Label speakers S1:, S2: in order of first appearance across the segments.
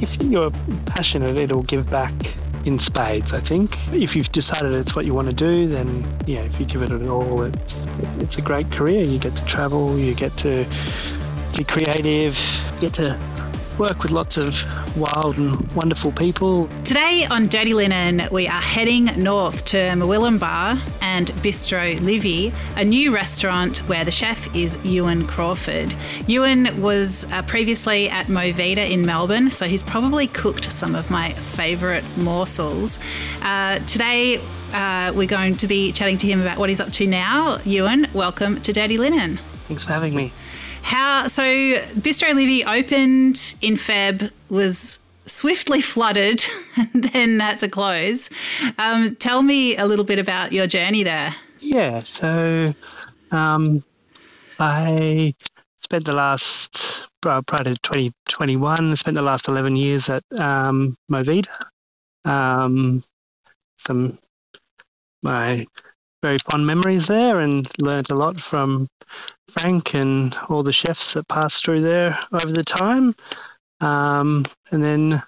S1: if you're passionate, it'll give back in spades. I think if you've decided it's what you want to do, then yeah, if you give it at all, it's it's a great career. You get to travel, you get to be creative, get to work with lots of wild and wonderful people.
S2: Today on Dirty Linen, we are heading north to Murwillumbah and Bistro Livi, a new restaurant where the chef is Ewen Crawford. Ewen was uh, previously at MoVida in Melbourne, so he's probably cooked some of my favourite morsels. Uh, today, uh, we're going to be chatting to him about what he's up to now. Ewen, welcome to Dirty Linen.
S1: Thanks for having me.
S2: How so? Bistro Livi opened in Feb, was swiftly flooded, and then had to close. Um, tell me a little bit about your journey there.
S1: Yeah, so um, I spent the last prior to 2021, spent the last 11 years at um, MoVida. Um, some my very fond memories there, and learned a lot from Frank and all the chefs that passed through there over the time. Um, and then,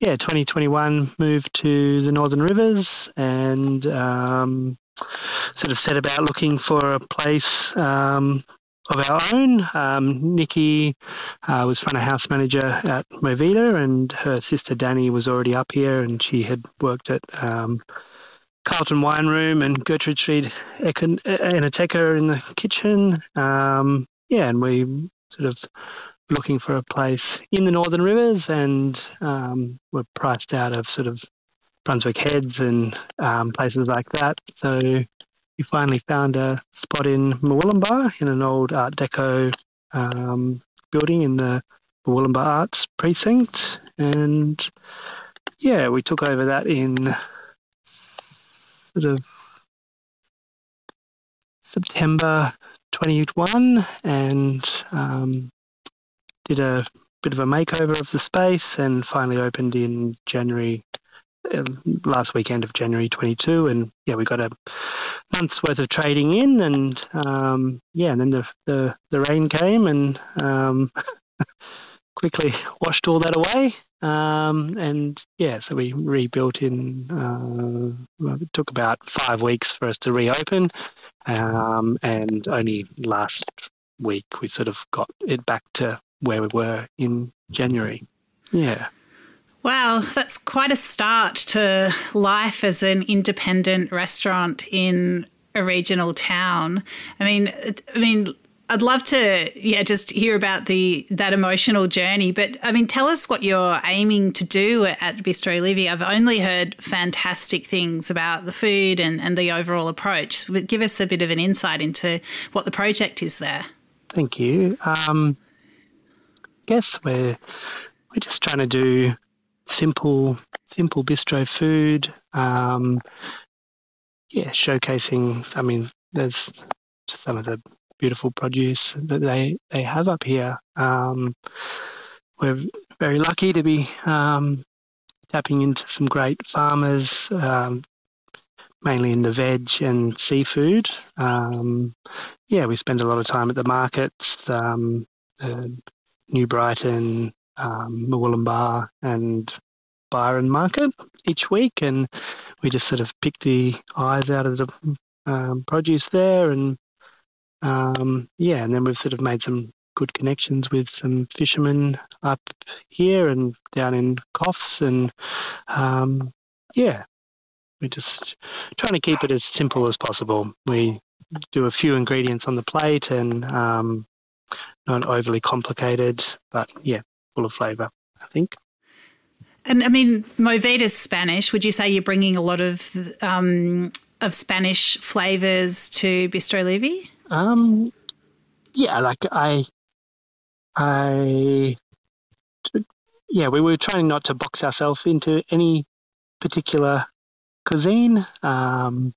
S1: yeah, 2021 moved to the Northern Rivers and um, sort of set about looking for a place um, of our own. Um, Nikki uh, was front of house manager at MoVida, and her sister Danny was already up here, and she had worked at um, Carlton Wine Room and Gertrude Street Enoteca in the kitchen. Um, yeah, and we sort of looking for a place in the Northern Rivers and um, we're priced out of sort of Brunswick Heads and um, places like that. So we finally found a spot in Murwillumbah in an old Art Deco um, building in the Murwillumbah Arts Precinct. And yeah, we took over that in sort of September 21 and um, did a bit of a makeover of the space and finally opened in January uh, last weekend of January 22 and yeah we got a month's worth of trading in and um, yeah and then the, the, the rain came and um, quickly washed all that away. Um, and yeah, so we rebuilt in, uh, it took about five weeks for us to reopen. Um, and only last week we sort of got it back to where we were in January. Yeah.
S2: Wow, that's quite a start to life as an independent restaurant in a regional town. I mean, I mean, I'd love to, yeah, just hear about the that emotional journey. But I mean, tell us what you're aiming to do at Bistro Livi. I've only heard fantastic things about the food and, and the overall approach. Give us a bit of an insight into what the project is there.
S1: Thank you. Um, guess we're we're just trying to do simple simple bistro food. Um, yeah, showcasing. I mean, there's some of the beautiful produce that they, they have up here. Um, we're very lucky to be um, tapping into some great farmers, um, mainly in the veg and seafood. Um, yeah, we spend a lot of time at the markets, uh, New Brighton, um, and Byron Market each week, and we just sort of pick the eyes out of the um, produce there and um, yeah, and then we've sort of made some good connections with some fishermen up here and down in Coffs, and um, yeah, we're just trying to keep it as simple as possible. We do a few ingredients on the plate and um, not overly complicated, but yeah, full of flavour, I think.
S2: And I mean, MoVida's Spanish. Would you say you're bringing a lot of um, of Spanish flavors to Bistro Livi?
S1: Um, yeah, like I, I, yeah, we were trying not to box ourselves into any particular cuisine, um,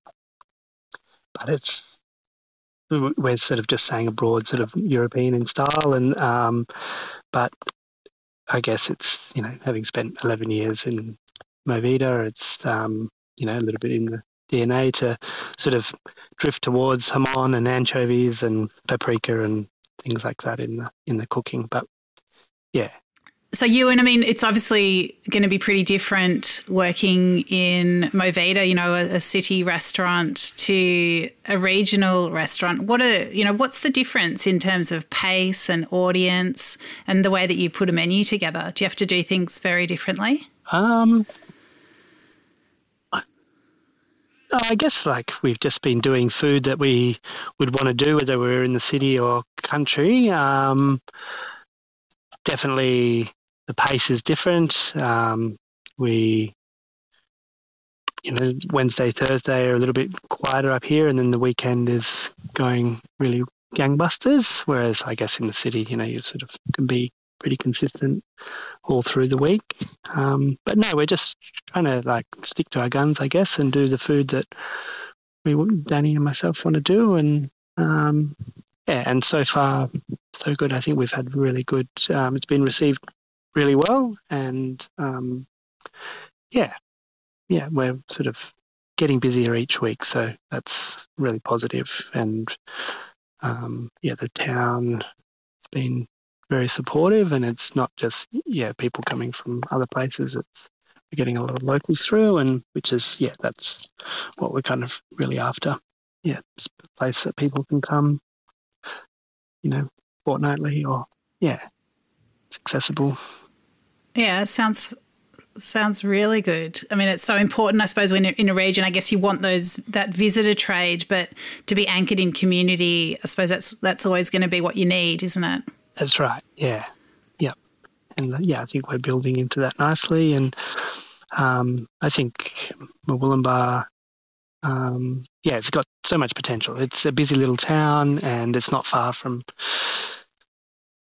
S1: but it's we're sort of just saying a broad sort of European in style, and um, but I guess it's you know having spent eleven years in MoVida, it's um, you know a little bit in the DNA to sort of drift towards jamón and anchovies and paprika and things like that in the in the cooking. But yeah.
S2: So you and I mean, it's obviously going to be pretty different working in MoVida, you know, a, a, city restaurant to a regional restaurant. What are you know, what's the difference in terms of pace and audience and the way that you put a menu together? Do you have to do things very differently?
S1: Um, I guess like we've just been doing food that we would want to do, whether we're in the city or country. Um, definitely the pace is different. Um, we, you know, Wednesday, Thursday are a little bit quieter up here, and then the weekend is going really gangbusters. Whereas I guess in the city, you know, you sort of can be pretty consistent all through the week. Um, but no, we're just trying to like stick to our guns, I guess, and do the food that we, Danny and myself, want to do. And um, yeah, and so far so good. I think we've had really good. Um, it's been received really well, and um, yeah, yeah, we're sort of getting busier each week, so that's really positive. And um, yeah, the town has been very supportive, and it's not just yeah people coming from other places. It's we're getting a lot of locals through, and which is yeah, that's what we're kind of really after. Yeah, a place that people can come, you know, fortnightly or yeah, it's accessible.
S2: Yeah, it sounds sounds really good. I mean, it's so important, I suppose, when you're in a region. I guess you want those that visitor trade, but to be anchored in community, I suppose that's that's always going to be what you need, isn't it?
S1: That's right. Yeah, yeah, and uh, yeah, I think we're building into that nicely, and um, I think Murwillumbah, um, yeah, it's got so much potential. It's a busy little town, and it's not far from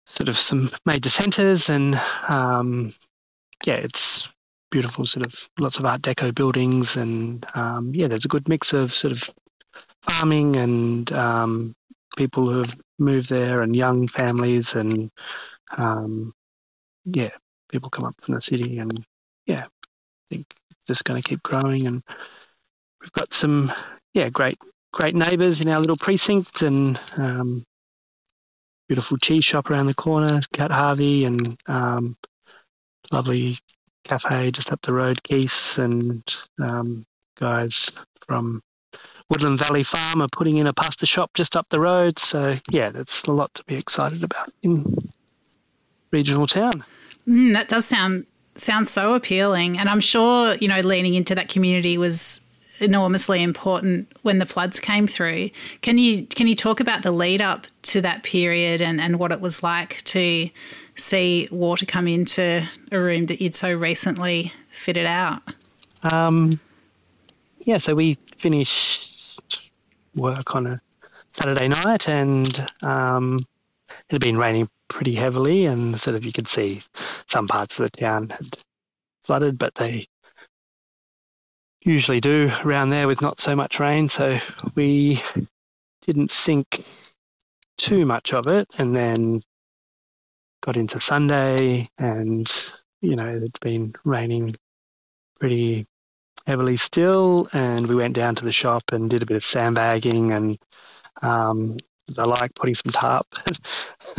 S1: sort of some major centres, and um, yeah, it's beautiful. Sort of lots of Art Deco buildings, and um, yeah, there's a good mix of sort of farming and um, people who have moved there, and young families, and um, yeah, people come up from the city, and yeah, I think just going to keep growing, and we've got some yeah great great neighbours in our little precinct, and um, beautiful cheese shop around the corner, Cat Harvey, and um, lovely cafe just up the road, Keith's, and um, guys from Woodland Valley Farm are putting in a pasta shop just up the road. So yeah, that's a lot to be excited about in regional town.
S2: Mm, that does sound sound so appealing, and I'm sure you know leaning into that community was enormously important when the floods came through. Can you can you talk about the lead up to that period and, and what it was like to see water come into a room that you'd so recently fitted out?
S1: Um, yeah, so we finished work on a Saturday night and um, it had been raining pretty heavily and sort of you could see some parts of the town had flooded, but they usually do around there with not so much rain. So we didn't think too much of it and then got into Sunday and, you know, it'd been raining pretty heavily still. And we went down to the shop and did a bit of sandbagging and um, I like putting some tarp.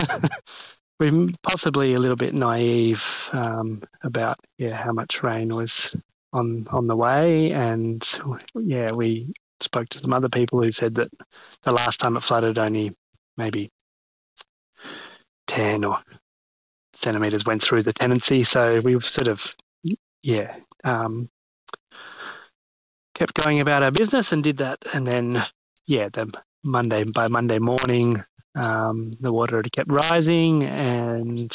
S1: We're possibly a little bit naive um, about yeah how much rain was on on the way, and yeah, we spoke to some other people who said that the last time it flooded, only maybe ten or centimeters went through the tenancy. So we've sort of yeah um, kept going about our business and did that, and then yeah, the Monday by Monday morning, um, the water had kept rising, and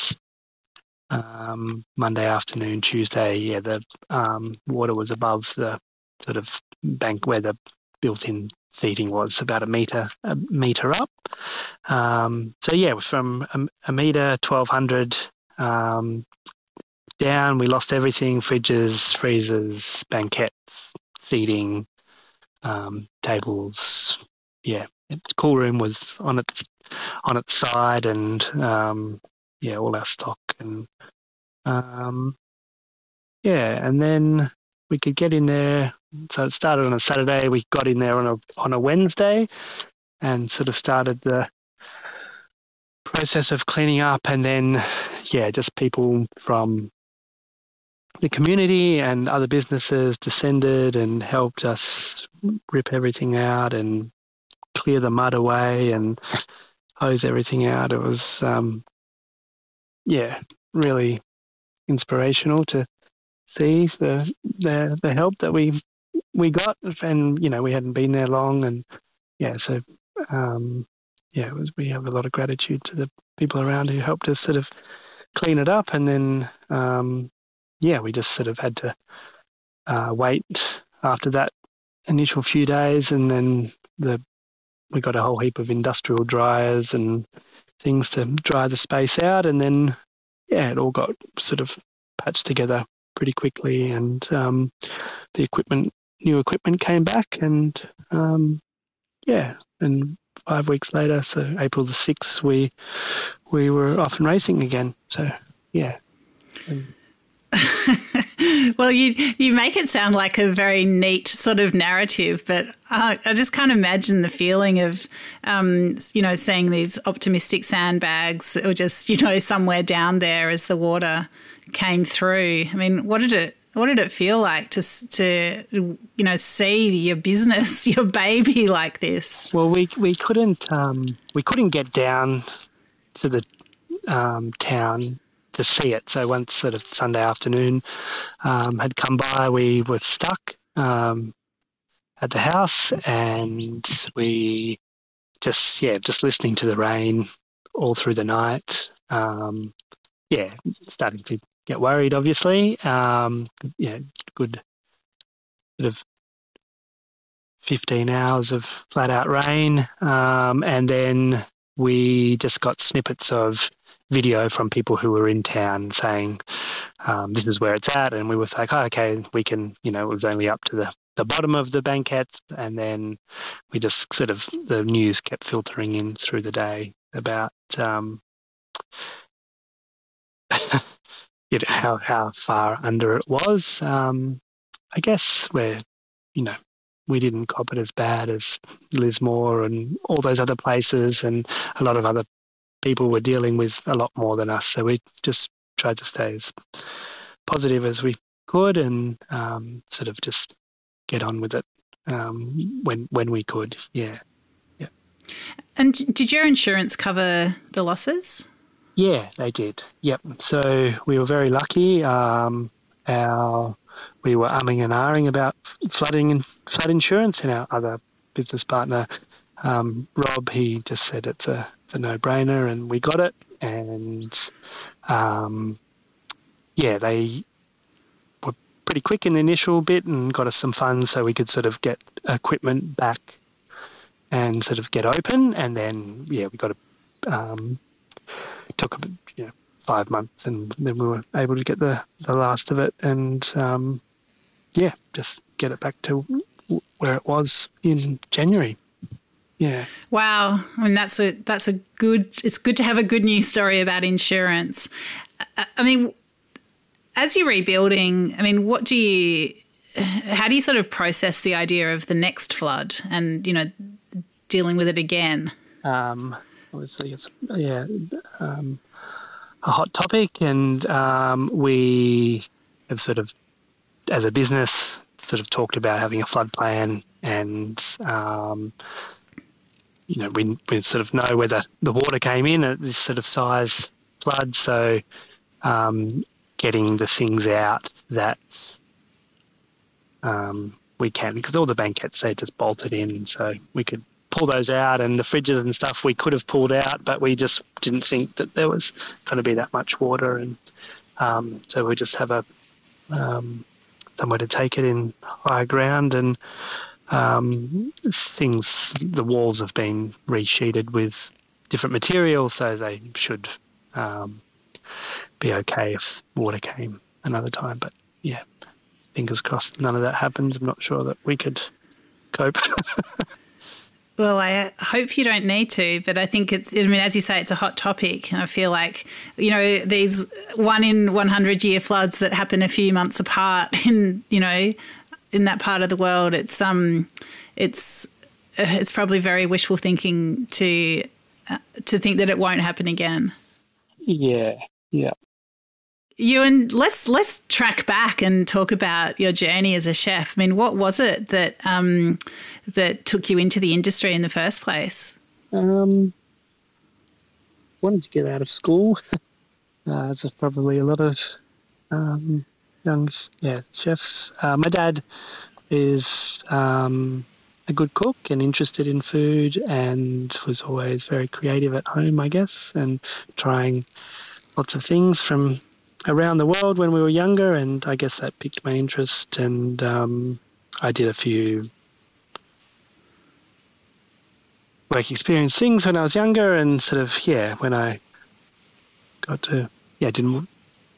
S1: um, Monday afternoon, Tuesday, yeah, the um, water was above the sort of bank where the built-in seating was, about a meter a meter up. Um, so yeah, from a, a meter, twelve hundred um, down, we lost everything: fridges, freezers, banquettes, seating, um, tables. Yeah, the cool room was on its on its side, and um, yeah, all our stock and um, yeah, and then we could get in there. So it started on a Saturday. We got in there on a on a Wednesday, and sort of started the process of cleaning up. And then, yeah, just people from the community and other businesses descended and helped us rip everything out and clear the mud away and hose everything out. It was, um, yeah, really inspirational to see the, the the help that we we got, and you know we hadn't been there long, and yeah, so um, yeah, was we have a lot of gratitude to the people around who helped us sort of clean it up, and then um, yeah, we just sort of had to uh, wait after that initial few days, and then the we got a whole heap of industrial dryers and things to dry the space out, and then yeah, it all got sort of patched together pretty quickly, and um, the equipment, new equipment, came back, and um, yeah, and five weeks later, so April the sixth, we we were off and racing again. So yeah. And,
S2: well, you you make it sound like a very neat sort of narrative, but uh, I just can't imagine the feeling of, um, you know, seeing these optimistic sandbags or just you know somewhere down there as the water came through. I mean, what did it what did it feel like to to you know see your business, your baby like this?
S1: Well, we we couldn't um, we couldn't get down to the um, town to see it. So once sort of Sunday afternoon um, had come by, we were stuck um, at the house, and we just yeah just listening to the rain all through the night. Um, yeah, starting to get worried, obviously. Um, yeah, good bit of 15 hours of flat out rain. Um, and then we just got snippets of video from people who were in town saying, um, this is where it's at. And we were like, oh, okay, we can, you know, it was only up to the, the bottom of the banquette. And then we just sort of, the news kept filtering in through the day about, um, you know, how, how far under it was. Um, I guess we're, you know, we didn't cop it as bad as Lismore and all those other places, and a lot of other people were dealing with a lot more than us. So we just tried to stay as positive as we could and um, sort of just get on with it um, when when we could. Yeah, yeah.
S2: And did your insurance cover the losses?
S1: Yeah, they did. Yep. So we were very lucky. Um, our we were umming and ahhing about flooding and flood insurance, and our other business partner, um, Rob, he just said it's a, it's a no-brainer, and we got it. And um, yeah, they were pretty quick in the initial bit and got us some funds so we could sort of get equipment back and sort of get open. And then yeah, we got a um, took a you know five months, and then we were able to get the the last of it, and um, yeah, just get it back to where it was in January. Yeah.
S2: Wow. I mean, that's a that's a good. It's good to have a good news story about insurance. I mean, as you're rebuilding, I mean, what do you? How do you sort of process the idea of the next flood and you know dealing with it again?
S1: Um, obviously, it's yeah. Um, a hot topic, and um, we have sort of, as a business, sort of talked about having a flood plan, and um, you know, we we sort of know whether the water came in at this sort of size flood, so um, getting the things out that um, we can, because all the banquettes they just bolted in, so we could pull those out and the fridges and stuff we could have pulled out, but we just didn't think that there was going to be that much water. And um, so we just have a um, somewhere to take it in higher ground and um, things, the walls have been resheeted with different materials, so they should um, be okay if water came another time. But yeah, fingers crossed none of that happens. I'm not sure that we could cope.
S2: Well, I hope you don't need to, but I think it's, I mean, as you say, it's a hot topic. And I feel like, you know, these one in 100 year floods that happen a few months apart in, you know, in that part of the world, it's, um, it's, it's probably very wishful thinking to, uh, to think that it won't happen again.
S1: Yeah. Yeah.
S2: Ewen, let's let's track back and talk about your journey as a chef. I mean, what was it that um, that took you into the industry in the first place?
S1: Um, wanted to get out of school, uh, probably a lot of um, young yeah chefs. Uh, my dad is um, a good cook and interested in food, and was always very creative at home, I guess, and trying lots of things from around the world when we were younger, and I guess that piqued my interest. And um, I did a few work experience things when I was younger, and sort of yeah, when I got to yeah, I didn't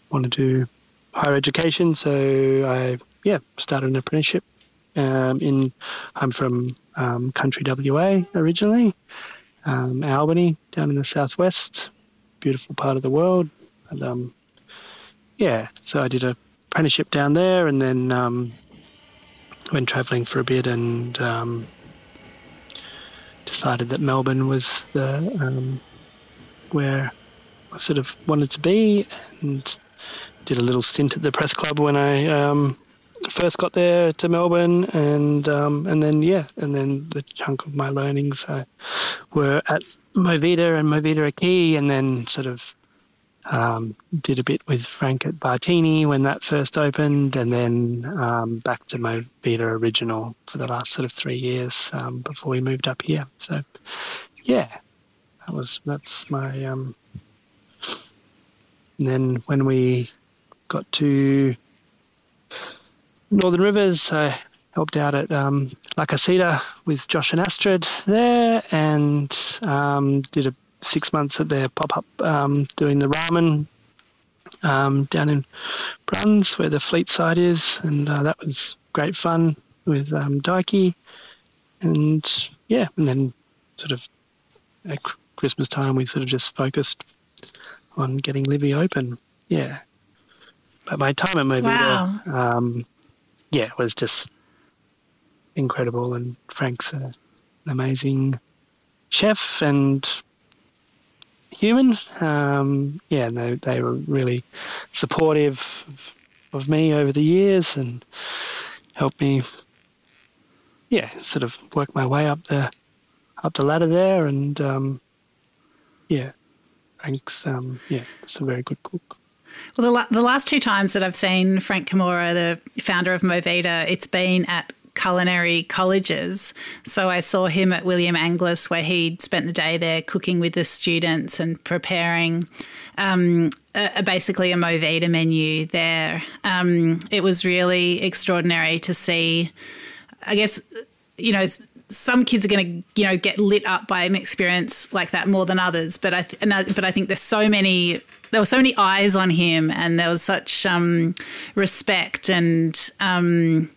S1: want to do higher education, so I yeah started an apprenticeship. Um, in I'm from um, country WA originally, um, Albany down in the southwest, beautiful part of the world. And um, yeah, so I did a apprenticeship down there, and then um, went travelling for a bit, and um, decided that Melbourne was the um, where I sort of wanted to be, and did a little stint at the press club when I um, first got there to Melbourne, and um, and then yeah, and then the chunk of my learnings uh, were at MoVida and MoVida Aqui, and then sort of um, did a bit with Frank at Bartini when that first opened, and then um, back to MoVida Original for the last sort of three years um, before we moved up here. So, yeah, that was that's my. Um, then when we got to Northern Rivers, I helped out at um, La Casita with Josh and Astrid there, and um, did a six months at their pop up um, doing the ramen um, down in Bruns, where the fleet site is, and uh, that was great fun with um, Daiki. And yeah, and then sort of at Christmas time, we sort of just focused on getting Livi open. Yeah. But my time at MoVida, wow. um, yeah, was just incredible. And Frank's an amazing chef and human. Um, yeah, they, they were really supportive of, of me over the years and helped me, yeah, sort of work my way up the up the ladder there. And um, yeah, Frank's um, yeah, it's a very good cook.
S2: Well, the, la- the last two times that I've seen Frank Camorra, the founder of MoVida, it's been at culinary colleges. So I saw him at William Angliss, where he'd spent the day there cooking with the students and preparing um, a, a basically a menu there. Um, it was really extraordinary to see. I guess you know some kids are going to you know get lit up by an experience like that more than others but i I, but i think there's so many there were so many eyes on him and there was such um, respect and um,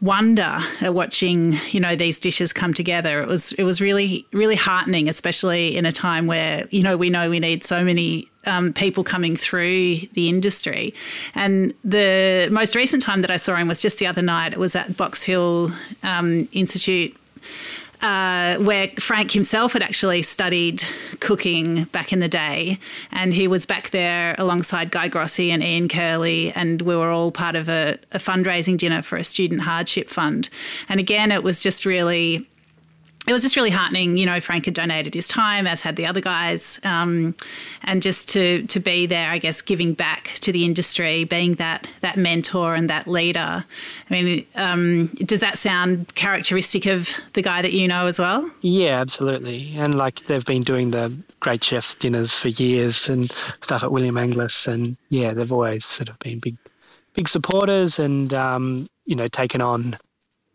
S2: wonder at watching you know these dishes come together. It was it was really really heartening especially in a time where you know we know we need so many um, people coming through the industry. And the most recent time that I saw him was just the other night. It was at Box Hill um, Institute uh, where Frank himself had actually studied cooking back in the day. And he was back there alongside Guy Grossi and Ian Curley. And we were all part of a, a fundraising dinner for a student hardship fund. And again, it was just really it was just really heartening. You know, Frank had donated his time, as had the other guys, um, and just to to be there, I guess, giving back to the industry, being that that mentor and that leader. I mean, um, does that sound characteristic of the guy that you know as well?
S1: Yeah, absolutely. And like they've been doing the great chefs dinners for years and stuff at William Angliss, and yeah, they've always sort of been big, big supporters, and um, you know, taken on.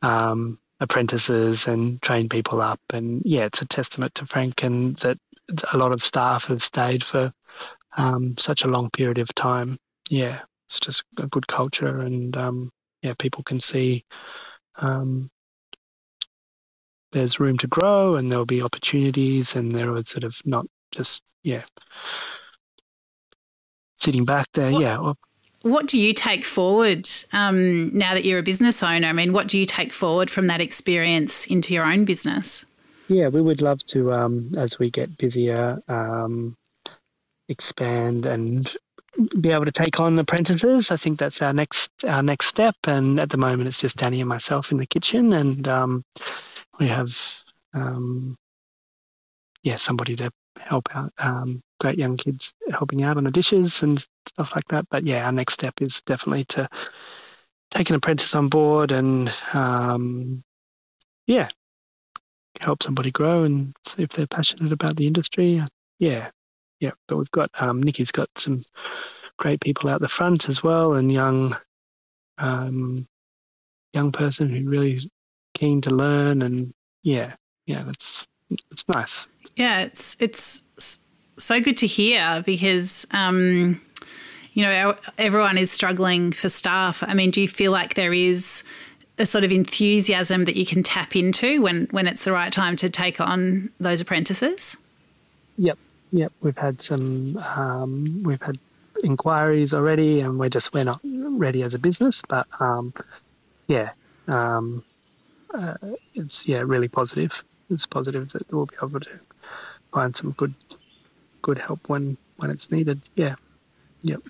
S1: Um, apprentices and train people up. And yeah, it's a testament to Frank and that a lot of staff have stayed for um, such a long period of time. Yeah, it's just a good culture, and um, yeah, people can see um, there's room to grow, and there'll be opportunities, and there was sort of not just yeah sitting back there. What, yeah,
S2: what do you take forward um, now that you're a business owner? I mean, what do you take forward from that experience into your own business?
S1: Yeah, we would love to, um, as we get busier, um, expand and be able to take on apprentices. I think that's our next our next step. And at the moment, it's just Danny and myself in the kitchen, and um, we have um, yeah somebody to help out. Great young kids helping out on the dishes and stuff like that. But yeah, our next step is definitely to take an apprentice on board and um, yeah, help somebody grow and see if they're passionate about the industry. Yeah, yeah. But we've got um, Nikki's got some great people out the front as well, and young um, young person who really keen to learn and yeah, yeah. That's it's nice.
S2: Yeah, it's it's so good to hear because. Um, you know, everyone is struggling for staff. I mean, do you feel like there is a sort of enthusiasm that you can tap into when when it's the right time to take on those apprentices?
S1: Yep, yep. We've had some. Um, we've had inquiries already, and we're just we're not ready as a business, but um, yeah, um, uh, it's yeah really positive. It's positive that we'll be able to find some good good help when when it's needed. Yeah, yep.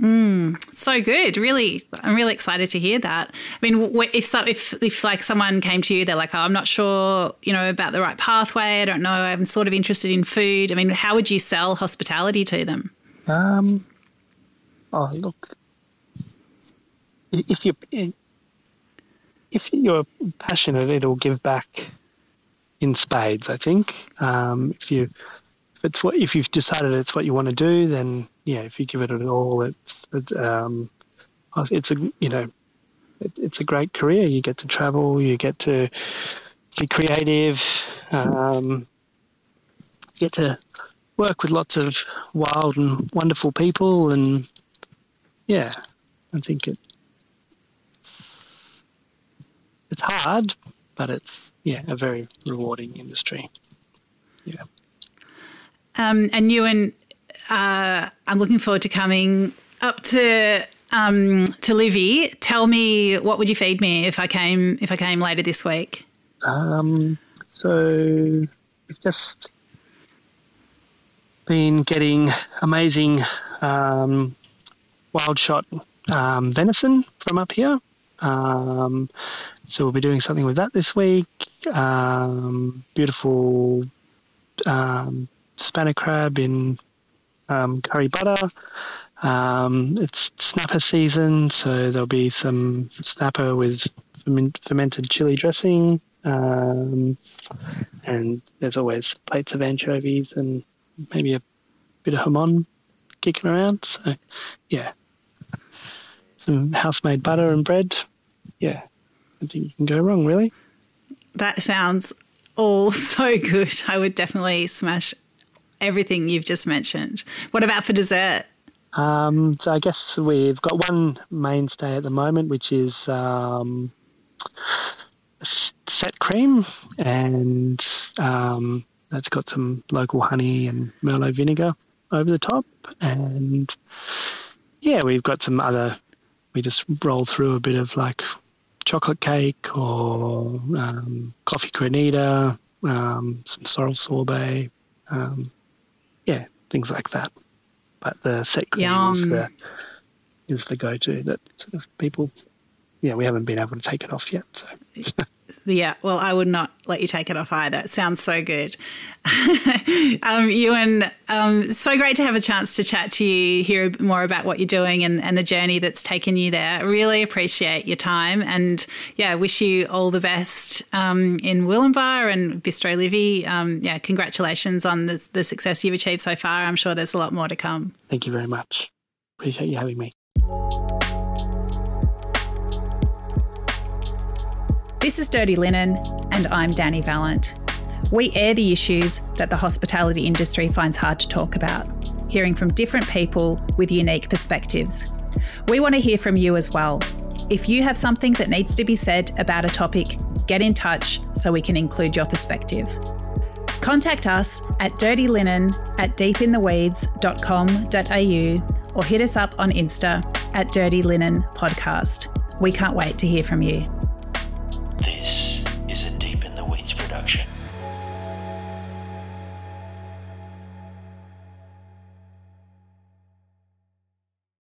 S2: Mm, so good. Really, I'm really excited to hear that. I mean, if so, if if like someone came to you, they're like, oh, I'm not sure, you know, about the right pathway. I don't know. I'm sort of interested in food. I mean, how would you sell hospitality to them?
S1: Um. Oh, look. If you if you're passionate, it'll give back in spades. I think. Um, if you if it's what if you've decided it's what you want to do, then yeah, if you give it an all, it's it, um, it's a you know, it, it's a great career. You get to travel, you get to be creative, um, you get to work with lots of wild and wonderful people, and yeah, I think it it's hard, but it's yeah a very rewarding industry. Yeah.
S2: Um, and you and uh, I'm looking forward to coming up to um, to Livi. Tell me what would you feed me if I came if I came later this week?
S1: Um, so we've just been getting amazing um, wild shot um, venison from up here. Um, so we'll be doing something with that this week. Um, beautiful um, spanner crab in um, curry butter. Um, it's snapper season, so there'll be some snapper with fermented chili dressing. Um, and there's always plates of anchovies and maybe a bit of jamón kicking around. So, yeah, some house made butter and bread. Yeah, I think you can go wrong, really.
S2: That sounds all so good. I would definitely smash everything you've just mentioned. What about for dessert?
S1: Um, so I guess we've got one mainstay at the moment, which is um, set cream, and um, that's got some local honey and merlot vinegar over the top. And yeah, we've got some other. We just roll through a bit of like chocolate cake or um, coffee granita, um, some sorrel sorbet, um, yeah, things like that. But the set Yum. is the is the go to that sort of people. Yeah, we haven't been able to take it off yet. So.
S2: Yeah, well, I would not let you take it off either. It sounds so good. um, Ewen, um, so great to have a chance to chat to you, hear more about what you're doing and, and the journey that's taken you there. Really appreciate your time and, yeah, wish you all the best um, in Willenbar and Bistro Livi. Um, yeah, congratulations on the, the success you've achieved so far. I'm sure there's a lot more to come.
S1: Thank you very much. Appreciate you having me.
S2: This is Dirty Linen, and I'm Dani Valent. We air the issues that the hospitality industry finds hard to talk about, hearing from different people with unique perspectives. We want to hear from you as well. If you have something that needs to be said about a topic, get in touch so we can include your perspective. Contact us at dirtylinen at deepintheweeds.com.au or hit us up on Insta at Dirty Linen Podcast. We can't wait to hear from you.
S3: This